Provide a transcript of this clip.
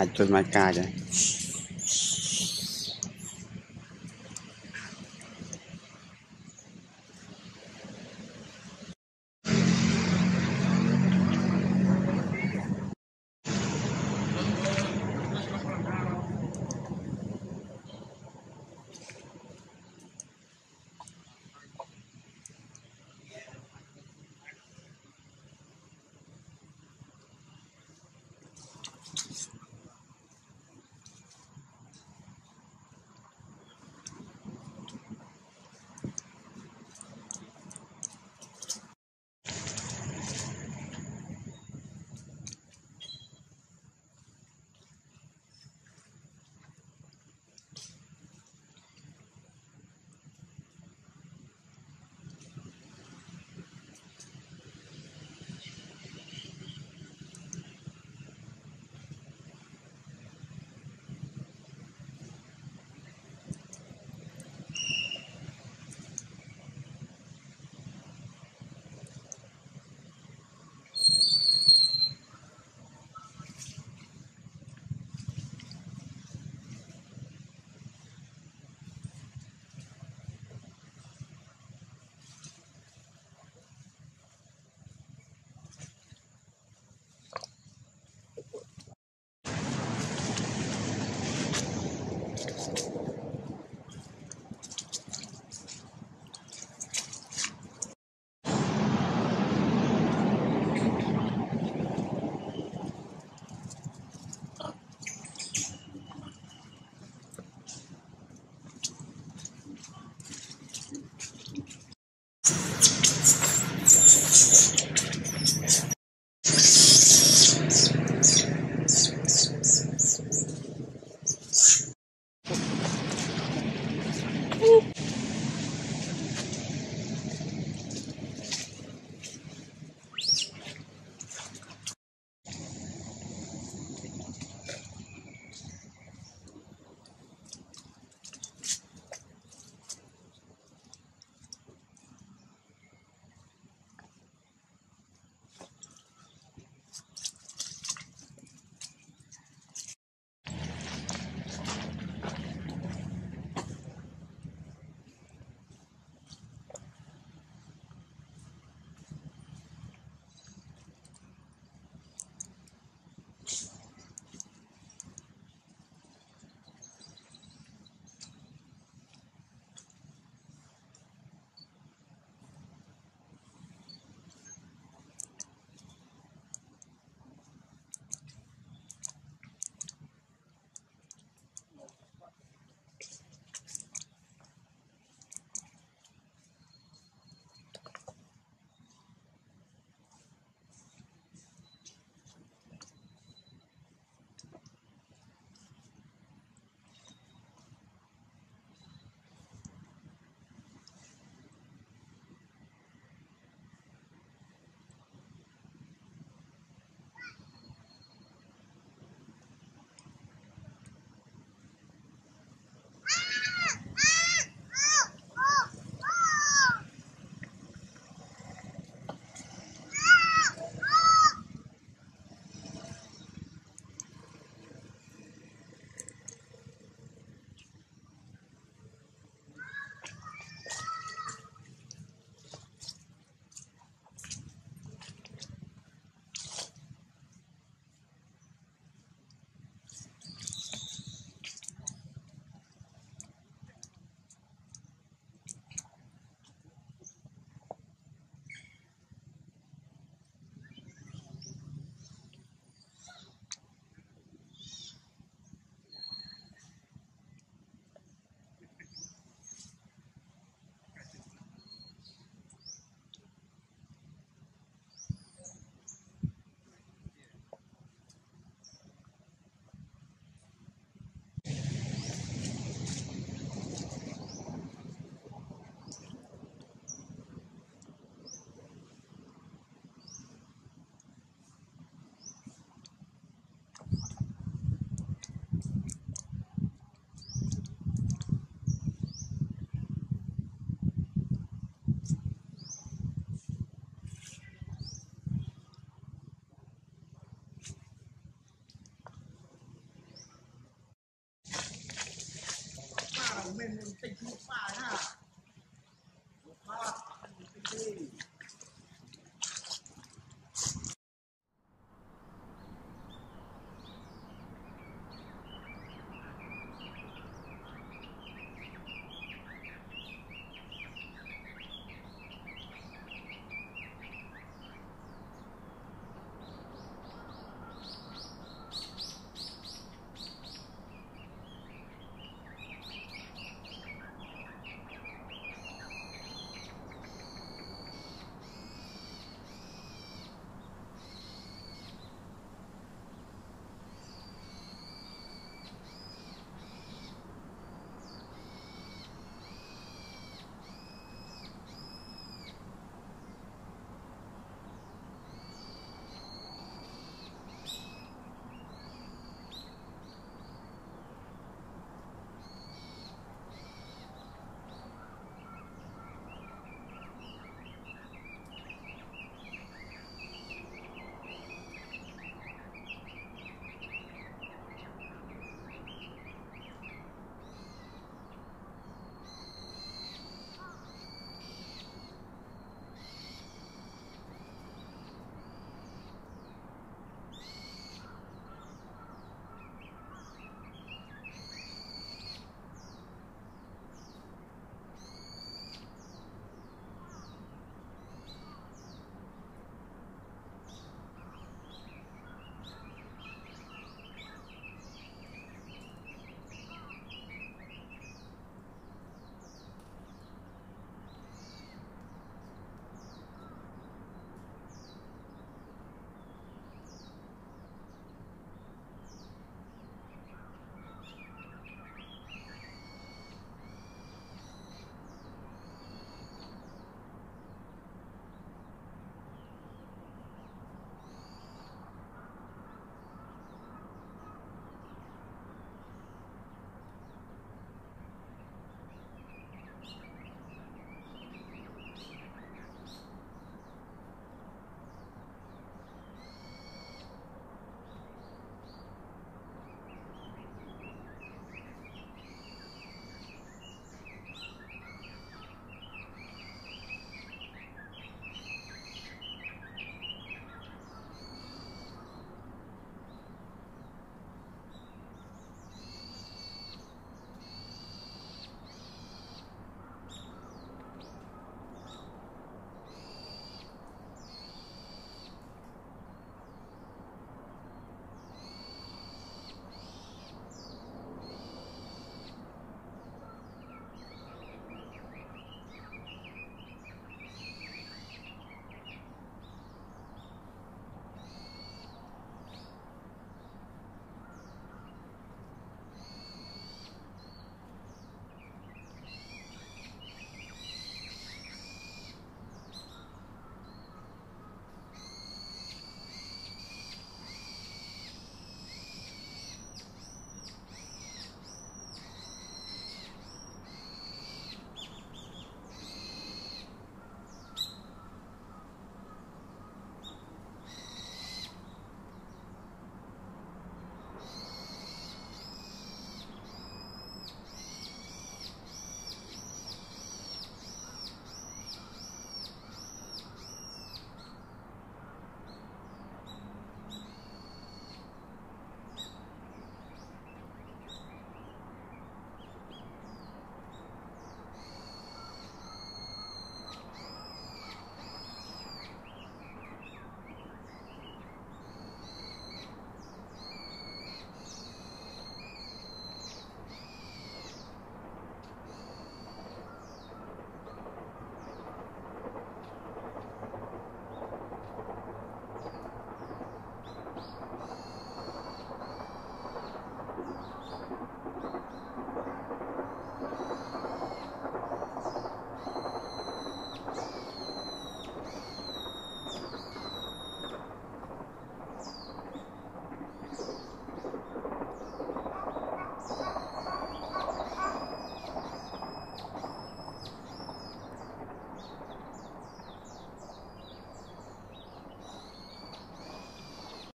ากา ไม่มันติดลูกป่านะลูกป้ามันติด